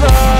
love.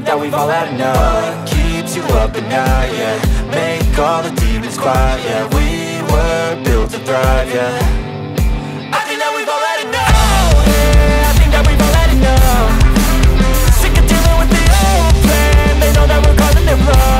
think that we've all had enough. Keeps you up at night, yeah. Make all the demons quiet, yeah. We were built to thrive, yeah. Enough. Sick of dealing with the old plan. They know that we're causing them love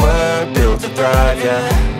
were built to thrive, yeah.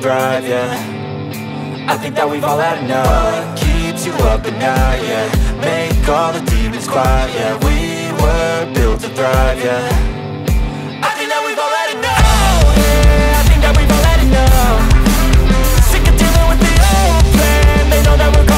drive, yeah. I think that we've all had enough. What keeps you up at night, yeah? Make all the demons quiet, yeah. We were built to thrive, yeah. Sick of dealing with the old plan. They know that we're